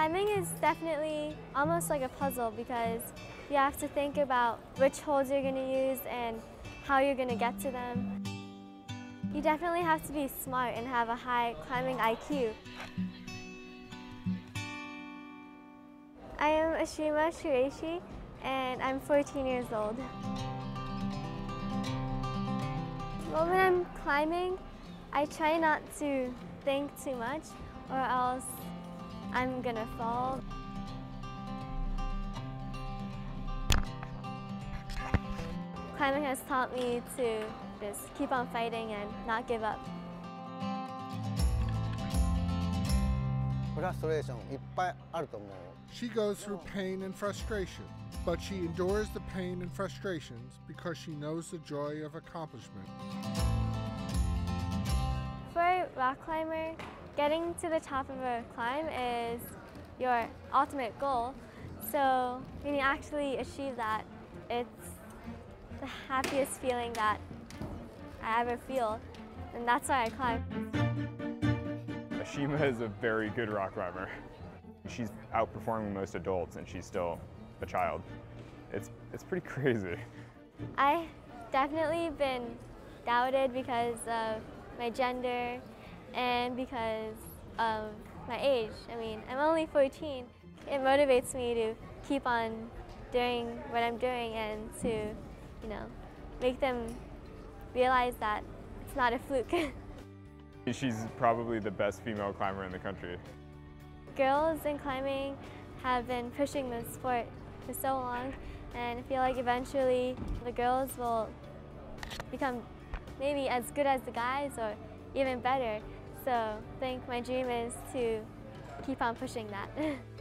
Climbing is definitely almost like a puzzle because you have to think about which holds you're going to use and how you're going to get to them. You definitely have to be smart and have a high climbing IQ. I am Ashima Shiraishi and I'm 14 years old. Well, when I'm climbing, I try not to think too much or else I'm gonna fall. Climbing has taught me to just keep on fighting and not give up. フラストレーションいっぱいあると思う She goes through pain and frustration, but she endures the pain and frustrations because she knows the joy of accomplishment. For a rock climber, getting to the top of a climb is your ultimate goal. So when you actually achieve that, it's the happiest feeling that I ever feel. And that's why I climb. Ashima is a very good rock climber. She's outperforming most adults and she's still a child. It's, it's pretty crazy. I definitely been doubted because of my gender and because of my age. I mean, I'm only 14. It motivates me to keep on doing what I'm doing and to, you know, make them realize that it's not a fluke. She's probably the best female climber in the country. Girls in climbing have been pushing the sport for so long and I feel like eventually the girls will become maybe as good as the guys or even better. So I think my dream is to keep on pushing that.